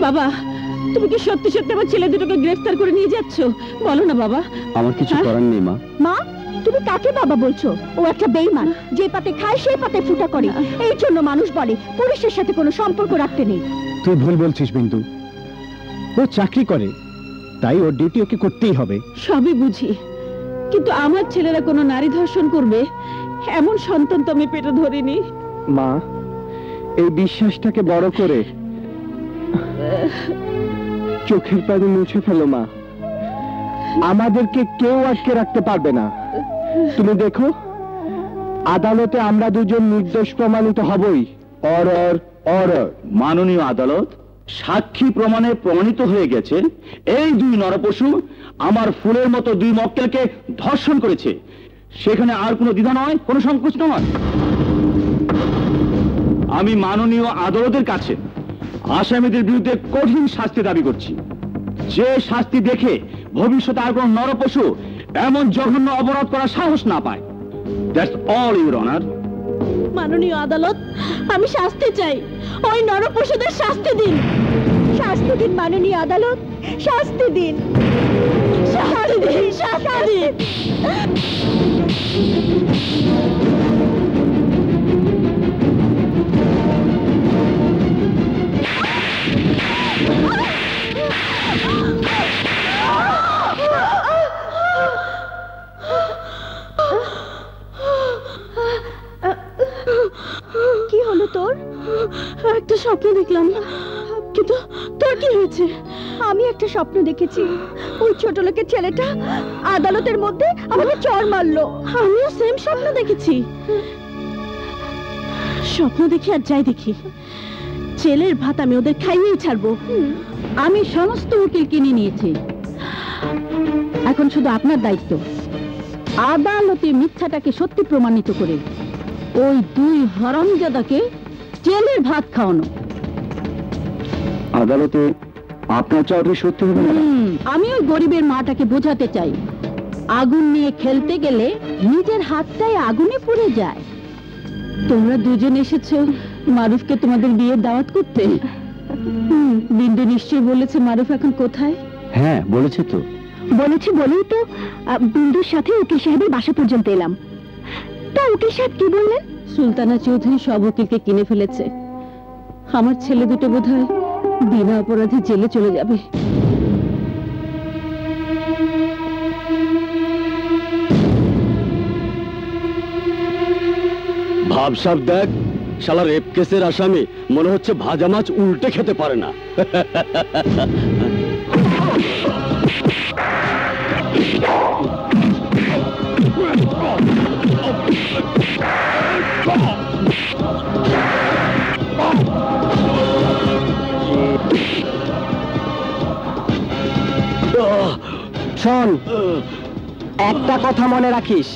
বাবা তুমি কি সত্যি সত্যি আমার ছেলে দুটোকে গ্রেফতার করে নিয়ে যাচ্ছ? বলো না বাবা। আমার কিছু হ্যাঁ? করার নেই মা। মা তুমি কাকে বাবা বলছো? ও একটা বেইমান যে পাতে খায় সেই পাতে ফুটা করে। এই জন্য মানুষ বলে পুলিশের সাথে কোনো সম্পর্ক রাখতে নেই। তুই ভুল বলছিস বিন্দু। ও চাকরি করে তাই ওর ডিউটি ওকে করতেই হবে। সবই বুঝি। কিন্তু আমার ছেলেরা কোনো নারী ধর্ষণ করবে? এমন সন্তান তো আমি পেটে ধরিনি। মা এই বিশ্বাসটাকে বড় করে চোখের পানি মুছে ফেলো, মা। আমাদেরকে কেউ আটকে রাখতে পারবে না। তুমি দেখো, আদালতে আমরা দুজন নির্দোষ প্রমাণিত হবই। অর্ডার অর্ডার মাননীয় আদালত, সাক্ষী প্রমাণে প্রমাণিত হয়ে গেছে, এই দুই নরপশু আমার ফুলের মতো দুই মক্কেলকে ধর্ষণ করেছে। সেখানে আর কোনো দ্বিধা নয়, কোনো সংকোচ নয়। আমি মাননীয় আদালতের কাছে আসামিদের বিরুদ্ধে কঠিন শাস্তি দাবি করছি। যে শাস্তি দেখে ভবিষ্যতে আর কোনো নরপশু এমন জঘন্য অপরাধ করার সাহস না পায়। দ্যাটস অল ইউর অনার মাননীয় আদালত, আমি শাস্তি চাই। ওই নরপশুদের শাস্তি দিন। শাস্তি দিন, মাননীয় আদালত। শাস্তি দিন। শাস্তি দিন শাস্তি দিন। তোর? একটা স্বপ্ন দেখলাম। কিন্তু তোর কি হয়েছে? আমি একটা স্বপ্ন দেখেছি। ওই ছোট লোকের ছেলেটা আদালতের মধ্যে আমাকে চর মারলো। আমিও সেম স্বপ্ন দেখেছি। স্বপ্ন দেখি আর যাই দেখি। ছেলের ভাত আমি ওদের খাইয়েই ছাড়বো। আমি সমস্ত উকিল কিনে নিয়েছি। এখন শুধু আপনার দায়িত্ব। আদালতে মিথ্যাটাকে সত্যি প্রমাণিত করে ওই দুই হরমজাদাকে জেলের ভাত খাওয়ানো। আদালতে আপনার চাওয়াটা সত্যি হবে? না আমি ওই গরিবের মাটাকে বোঝাতে চাই। আগুন নিয়ে খেলতে গেলে নিজের হাতটাই আগুনে পুড়ে যায়। তোমরা দুজন এসেছ মারুফকে তোমাদের বিয়ে দাওয়াত করতে? বিন্দু নিশ্চয়ই বলেছে মারুফ এখন কোথায়? হ্যাঁ বলেছে তো। বলেছি বলেই তো বিন্দুর সাথে উকিল সাহেবের বাসা পর্যন্ত এলাম। তা উকিল সাহেব কি বললেন? সুলতানা চৌধুরী সব উকিলকে কিনে ফেলেছে। আমার ছেলে দুটো বোধহয় বিনা অপরাধে জেলে চলে যাবে। ভাবসাব দেখ শালা রেপ কেসের আসামি মনে হচ্ছে ভাজা মাছ উল্টে খেতে পারে না। শোন। একটা কথা মনে রাখিস।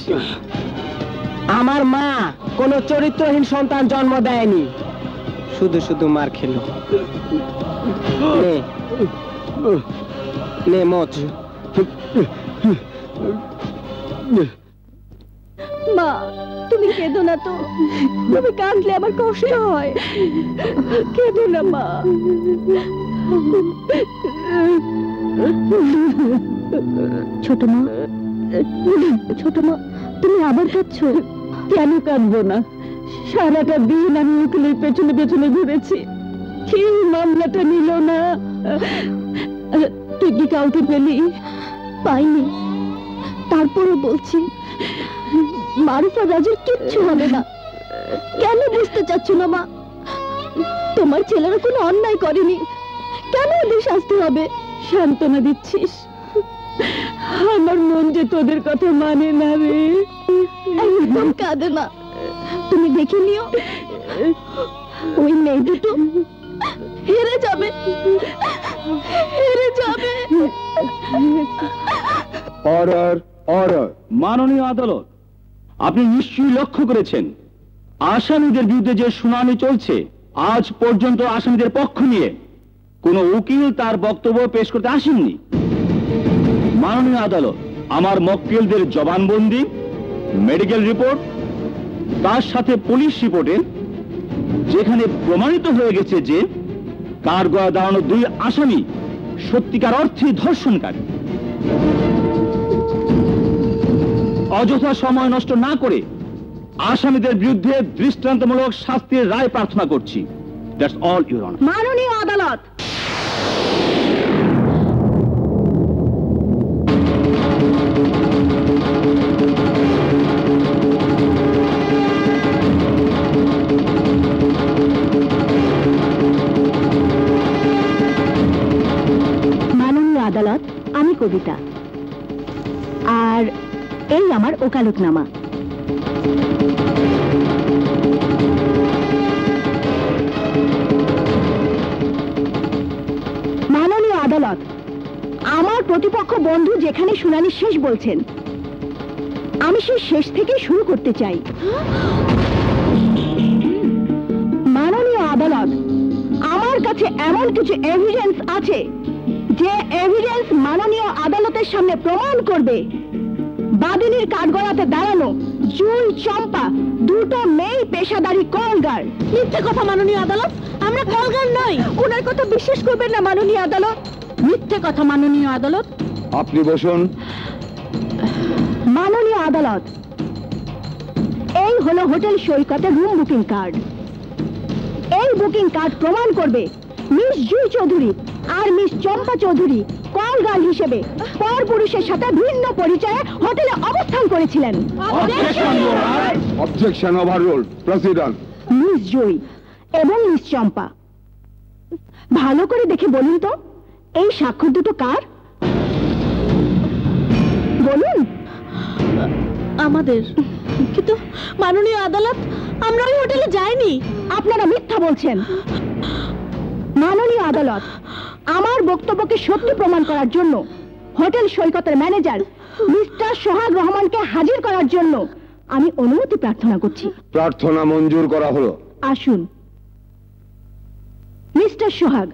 আমার মা কোনো চরিত্রহীন সন্তান জন্ম দেয়নি। শুধু শুধু মার খেলো। মা, তুমি কেঁদো না তো। তুমি কাঁদলে আমার কষ্ট হয়। কেঁদো না মা। ছোট মা ছোট মা, তুমি আবার কাঁদছো কেন কাঁদবো না? সারাটা দিন আমি উকিলের পেছনে পেছনে ঘুরেছি। কি মামলাটা নিল না। তুই কি কাউকে পেলি? পাইনি। তারপরে বলছি, মারুফা রাজুর কিচ্ছু হবে না। কেন বুঝতে চাচ্ছ না মা? তোমার ছেলেরা কোনো অন্যায় করেনি। কেন ওদের শাস্তি হবে? সান্ত্বনা দিচ্ছিস? আমার মন যে তোদের কথা মানে না রে। একদম কাঁদে না। তুমি দেখে নিও। ওই মেয়ে দুটো হেরে যাবে। হেরে যাবে। Order order. মাননীয় আদালত আপনি নিশ্চয়ই লক্ষ্য করেছেন আসামিদের বিরুদ্ধে যে শুনানি চলছে আজ পর্যন্ত আসামিদের পক্ষ নিয়ে কোনো উকিল তার বক্তব্য পেশ করতে আসেননি। মাননীয় আদালত, আমার মক্কেলদের জবানবন্দি, মেডিকেল রিপোর্ট, তার সাথে পুলিশ রিপোর্টে যেখানে প্রমাণিত হয়ে গেছে যে কার গয়া দাঁড়ানো দুই আসামি সত্যিকার অর্থে ধর্ষণকারী। অযথা সময় নষ্ট না করে আসামিদের বিরুদ্ধে দৃষ্টান্তমূলক শাস্তির রায় প্রার্থনা করছি। দ্যাটস অল ইউর মাননীয় আদালত কবিতা। আর এই আমার ওকালতনামা। মাননীয় আদালত, আমার প্রতিপক্ষ বন্ধু যেখানে শুনানি শেষ বলছেন, আমি সেই শেষ থেকে শুরু করতে চাই। মাননীয় আদালত, আমার কাছে এমন কিছু এভিডেন্স আছে যে এভিডেন্স মাননীয় আদালতের সামনে প্রমাণ করবে বাদিনীর কাঠগড়াতে দাঁড়ানো জুই চম্পা দুটো মেয়ে পেশাদারি কলগার। মিথ্যে কথা মাননীয় আদালত। আমরা কলগার নই। ওনার কথা বিশ্বাস করবেন না মাননীয় আদালত। মিথ্যে কথা মাননীয় আদালত। আপনি বসুন। মাননীয় আদালত এই হলো হোটেল সৈকতের রুম বুকিং কার্ড এই বুকিং কার্ড প্রমাণ করবে মিস জুই চৌধুরী আর miss Champa Chowdhury call girl হিসেবে পর পুরুষের সাথে ভিন্ন পরিচয়ে হোটেলে অবস্থান করেছিলেন। Objection over president miss Jui এবং মিস চম্পা। ভালো করে দেখে বলুন তো এই স্বাক্ষর দুটো কার? বলুন। আমাদের। কিন্তু মাননীয় আদালত আমরা ওই হোটেলে যাইনি। আপনারা মিথ্যা বলছেন। মাননীয় আদালত আমার বক্তব্যকে সত্যি প্রমাণ করার জন্য হোটেল সৈকতের ম্যানেজার মিস্টার সোহাগ রহমানকে হাজির করার জন্য আমি অনুমতি প্রার্থনা করছি। প্রার্থনা মঞ্জুর করা হলো। আসুন। মিস্টার সোহাগ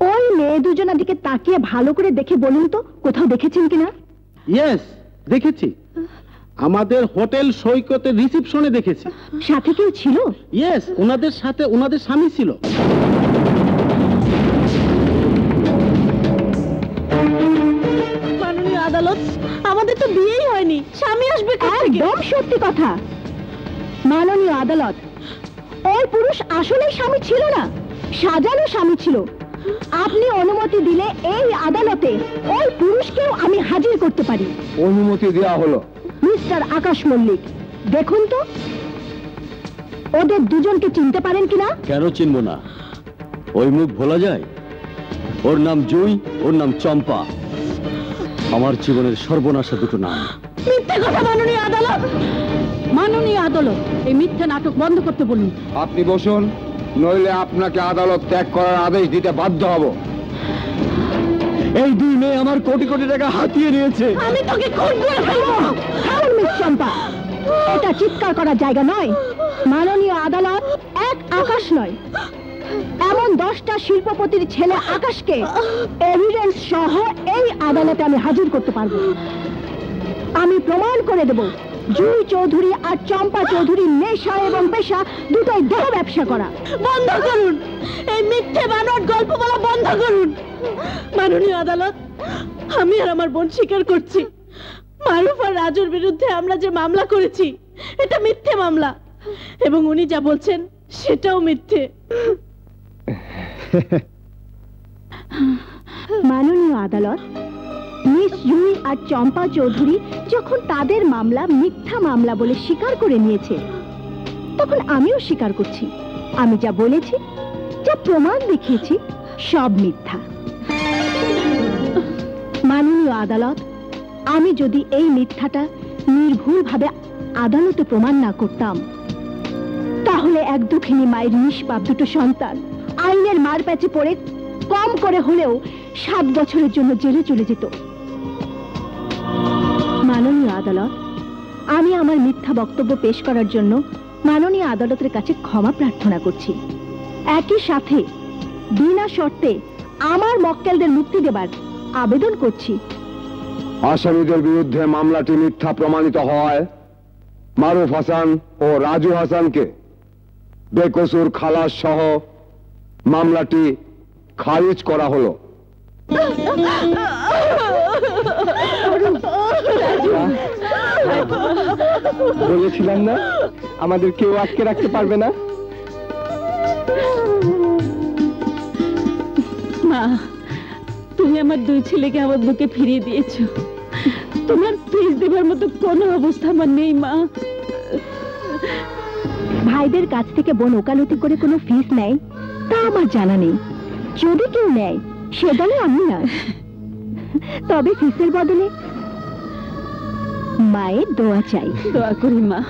ওই মেয়ে দুজনের দিকে তাকিয়ে ভালো করে দেখে বলুন তো কোথাও দেখেছেন কিনা? ইয়েস দেখেছি। আমাদের হোটেল সৈকতের রিসিপশনে দেখেছি। সাথে কেউ ছিল? ইয়েস ওনাদের সাথে ওনাদের স্বামী ছিল। বিয়েই হয়নি স্বামী আসবে একদম সত্যি কথা। মাননীয় আদালত ওই পুরুষ আসলেই স্বামী ছিল না সাজানো স্বামী ছিল। আপনি অনুমতি দিলে এই আদালতে ওই পুরুষকেও আমি হাজির করতে পারি। অনুমতি দেওয়া হলো। মিস্টার আকাশ মল্লিক দেখুন তো ওদের দুজনকে চিনতে পারেন কিনা? কেন চিনব না? ওই মুখ ভোলা যায়? ওর নাম জুই ওর নাম চম্পা। আমার জীবনের সর্বনাশা দুটো নাম। মিথ্যে কথা মাননীয় আদালত! মাননীয় আদালত এই মিথ্যে নাটক বন্ধ করতে বলুন। আপনি বসুন নইলে আপনাকে আদালত ত্যাগ করার আদেশ দিতে বাধ্য হব। এই দুই মেয়ে আমার কোটি কোটি টাকা হাতিয়ে নিয়েছে। আমি তোকে খুন করে ফেলব! মিস এটা চিৎকার করার জায়গা নয়। মাননীয় আদালত এক আকাশ নয়। দশটা শিল্পপতির ছেলে আকাশকে এভিডেন্স সহ এই আদালতে আমি হাজির করতে পারব। আমি প্রমাণ করে দেব, জুই চৌধুরী আর চম্পা চৌধুরী নেশা এবং পেশা দুটোই দেহ ব্যবসা করা। বন্ধ করুন! এই মিথ্যে বানোয়াট গল্প বলা বন্ধ করুন! মাননীয় আদালত, আমি আর আমার বোন স্বীকার করছি। মারুফ আর রাজুর বিরুদ্ধে আমরা যে মামলা করেছি, এটা মিথ্যে মামলা। এবং উনি যা বলছেন, সেটাও মিথ্যে। মাননীয় আদালত, মিস জুই আর চম্পা চৌধুরী যখন তাদের মামলা মিথ্যা মামলা বলে স্বীকার করে নিয়েছে, তখন আমিও স্বীকার করছি। আমি যা বলেছি, যা প্রমাণ দেখিয়েছি, সব মিথ্যা। মাননীয় আদালত, আমি যদি এই মিথ্যাটা নির্ভুলভাবে আদালতে প্রমাণ না করতাম, তাহলে এক দুঃখিনী মায়ের নিষ্পাপ দুটো সন্তান আইনের মার প্যাচে পড়ে কম করে হলেও সাত বছরের জন্য জেলে চলে যেত। মাননীয় আদালত, আমি আমার মিথ্যা বক্তব্য পেশ করার জন্য মাননীয় আদালতের কাছে ক্ষমা প্রার্থনা করছি। একই সাথে বিনা শর্তে আমার মক্কেলদের মুক্তি দেবার আবেদন করছি। আসামিদের বিরুদ্ধে মামলাটি মিথ্যা প্রমাণিত হওয়ায় মারুফ হাসান ও রাজু হাসানকে বেকসুর খালাস সহ মামলাটি খারিজ করা হলো। বলেছিলাম না? আমাদের কেউ আটকে রাখতে পারবে না? মা, তুমি আমার দুই ছেলেকে আমার বুকে ফিরিয়ে দিয়েছ। তোমার ফিস দেবার মতো কোনো অবস্থা আমার নেই, মা। ভাইদের কাছ থেকে বোন ওকালতি করে কোনো ফিস নেয়? তা আমার জানা নেই। যদি কেউ নেয়, সে দলে আমি না। তবে ফিসের বদলে মায়ের দোয়া চাই। দোয়া করি মা।